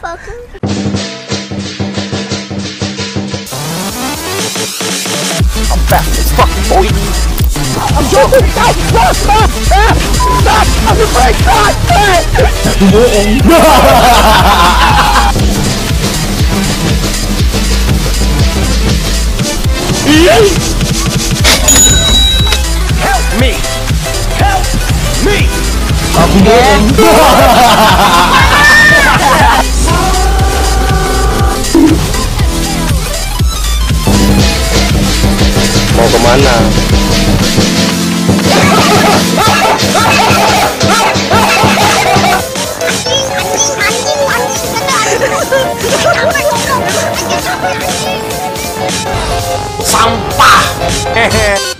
fucker. I'm fast as fuck, boy. I'm joking. Stop! Stop! Stop! Stop! Stop! I'm afraid. Stop! Help me! Help me! Aku bohong. 蛮呐。三八，嘿嘿。